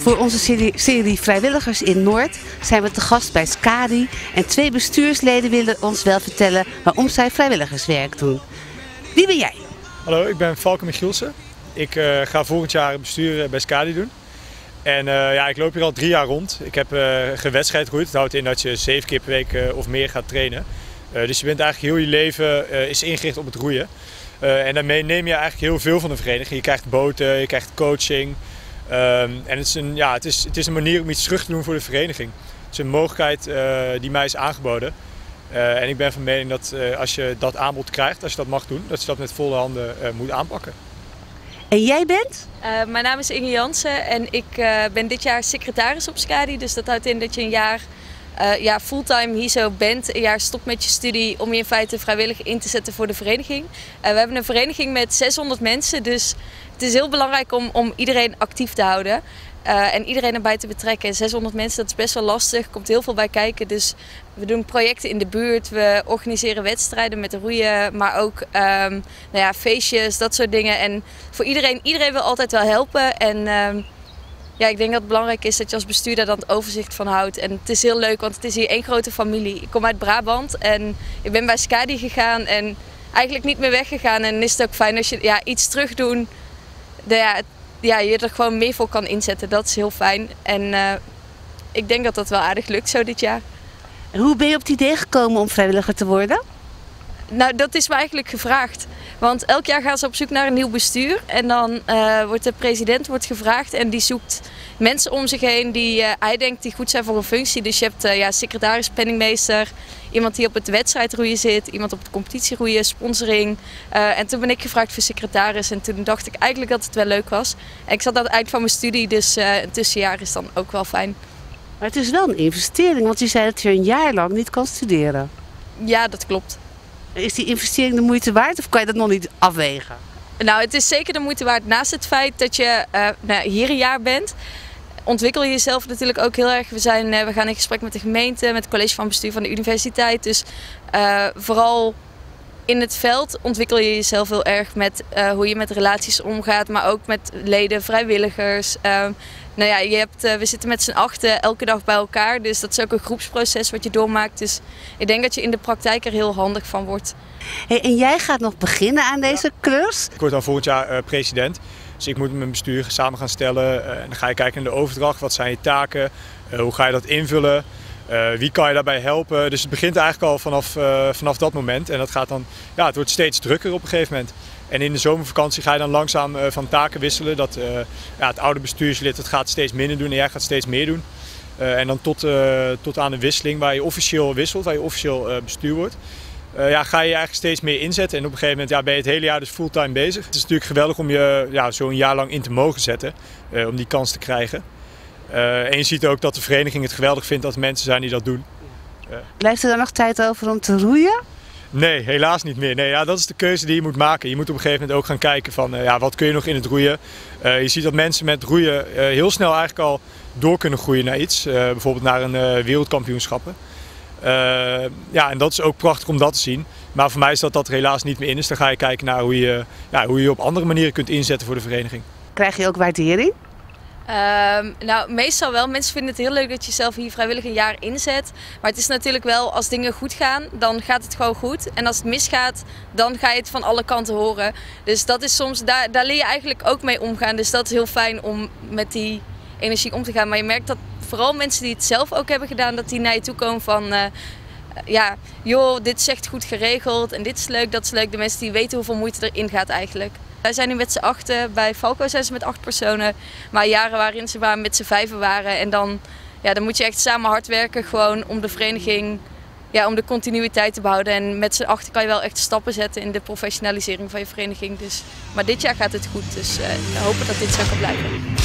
Voor onze serie, Vrijwilligers in Noord zijn we te gast bij Skadi en twee bestuursleden willen ons wel vertellen waarom zij vrijwilligerswerk doen. Wie ben jij? Hallo, ik ben Valken Michielsen. Ik uh, ga volgend jaar bestuur bij Skadi doen. En uh, ja, ik loop hier al drie jaar rond. Ik heb uh, gewedstrijd geroeid. Het houdt in dat je zeven keer per week uh, of meer gaat trainen. dus je bent eigenlijk heel je leven is ingericht op het roeien. en daarmee neem je eigenlijk heel veel van de vereniging. Je krijgt boten, je krijgt coaching. Um, en het is, een, ja, het, is, het is een manier om iets terug te doen voor de vereniging. Het is een mogelijkheid die mij is aangeboden. en ik ben van mening dat als je dat aanbod krijgt, als je dat mag doen, dat je dat met volle handen moet aanpakken. En jij bent? Uh, mijn naam is Inge Jansen en ik uh, ben dit jaar secretaris op SCADI. Dus dat houdt in dat je een jaar uh, ja, fulltime hier zo bent. Een jaar stopt met je studie om je in feite vrijwillig in te zetten voor de vereniging. we hebben een vereniging met 600 mensen, dus het is heel belangrijk om, om iedereen actief te houden. Uh, en iedereen erbij te betrekken. 600 mensen, dat is best wel lastig. Komt heel veel bij kijken. Dus we doen projecten in de buurt. We organiseren wedstrijden met roeien. Maar ook um, nou ja, feestjes, dat soort dingen. En voor iedereen, iedereen wil altijd wel helpen. En um, ja, ik denk dat het belangrijk is dat je als bestuurder dan het overzicht van houdt. En het is heel leuk, want het is hier één grote familie. Ik kom uit Brabant en ik ben bij Skadi gegaan en eigenlijk niet meer weggegaan. En is het ook fijn als je ja, iets terug doen. De, ja, ja, je er gewoon meer voor kan inzetten. Dat is heel fijn. En uh, ik denk dat dat wel aardig lukt zo dit jaar. En hoe ben je op het idee gekomen om vrijwilliger te worden? Nou, dat is me eigenlijk gevraagd. Want elk jaar gaan ze op zoek naar een nieuw bestuur. En dan uh, wordt de president wordt gevraagd en die zoekt mensen om zich heen die uh, hij denkt die goed zijn voor een functie. Dus je hebt uh, ja, secretaris, penningmeester, iemand die op het wedstrijdroeien zit, iemand op het competitieroeien, sponsoring. en toen ben ik gevraagd voor secretaris en toen dacht ik eigenlijk dat het wel leuk was. En ik zat aan het eind van mijn studie, dus een tussenjaar is dan ook wel fijn. Maar het is wel een investering, want je zei dat je een jaar lang niet kan studeren. Ja, dat klopt. Is die investering de moeite waard of kan je dat nog niet afwegen? Nou, het is zeker de moeite waard. Naast het feit dat je uh, nou, hier een jaar bent, ontwikkel je jezelf natuurlijk ook heel erg. We, zijn, uh, we gaan in gesprek met de gemeente, met het college van bestuur van de universiteit. Dus uh, vooral in het veld ontwikkel je jezelf heel erg met hoe je met relaties omgaat, maar ook met leden, vrijwilligers. Nou ja, je hebt, uh, we zitten met z'n achten elke dag bij elkaar. Dus dat is ook een groepsproces wat je doormaakt. Dus ik denk dat je in de praktijk er heel handig van wordt. Hey, en jij gaat nog beginnen aan deze klus? Ik word dan volgend jaar uh, president. Dus ik moet met mijn bestuur samen gaan stellen. Uh, en dan ga je kijken naar de overdracht. Wat zijn je taken? hoe ga je dat invullen? Wie kan je daarbij helpen? Dus het begint eigenlijk al vanaf, vanaf dat moment. En dat gaat dan, ja, het wordt steeds drukker op een gegeven moment. En in de zomervakantie ga je dan langzaam uh, van taken wisselen. Dat, ja, het oude bestuurslid het gaat steeds minder doen en jij gaat steeds meer doen. En dan tot, tot aan de wisseling waar je officieel wisselt, waar je officieel bestuur wordt. ja, ga je eigenlijk steeds meer inzetten. En op een gegeven moment ja, ben je het hele jaar dus fulltime bezig. Het is natuurlijk geweldig om je ja, zo een jaar lang in te mogen zetten. om die kans te krijgen. En je ziet ook dat de vereniging het geweldig vindt dat er mensen zijn die dat doen. Blijft er dan nog tijd over om te roeien? Nee, helaas niet meer. Nee, ja, dat is de keuze die je moet maken. Je moet op een gegeven moment ook gaan kijken van uh, ja, wat kun je nog in het roeien. Uh, je ziet dat mensen met roeien uh, heel snel eigenlijk al door kunnen groeien naar iets. bijvoorbeeld naar een wereldkampioenschappen. ja, en dat is ook prachtig om dat te zien. Maar voor mij is dat dat er helaas niet meer in. Dus dan ga je kijken naar hoe je ja, hoe je op andere manieren kunt inzetten voor de vereniging. Krijg je ook waardering? Um, nou, meestal wel. Mensen vinden het heel leuk dat je zelf hier vrijwillig een jaar inzet. Maar het is natuurlijk wel, als dingen goed gaan, dan gaat het gewoon goed. En als het misgaat, dan ga je het van alle kanten horen. Dus dat is soms, daar, daar leer je eigenlijk ook mee omgaan. Dus dat is heel fijn om met die energie om te gaan. Maar je merkt dat vooral mensen die het zelf ook hebben gedaan, dat die naar je toe komen van... Uh, ja, joh, dit is echt goed geregeld en dit is leuk, dat is leuk. De mensen die weten hoeveel moeite erin gaat eigenlijk. Wij zijn nu met z'n achten. Bij Falco zijn ze met acht personen. Maar jaren waarin ze maar met z'n vijven waren. En dan, ja, dan moet je echt samen hard werken gewoon om de vereniging, ja, om de continuïteit te behouden. En met z'n achten kan je wel echt stappen zetten in de professionalisering van je vereniging. Dus, maar dit jaar gaat het goed. Dus uh, we hopen dat dit zo kan blijven.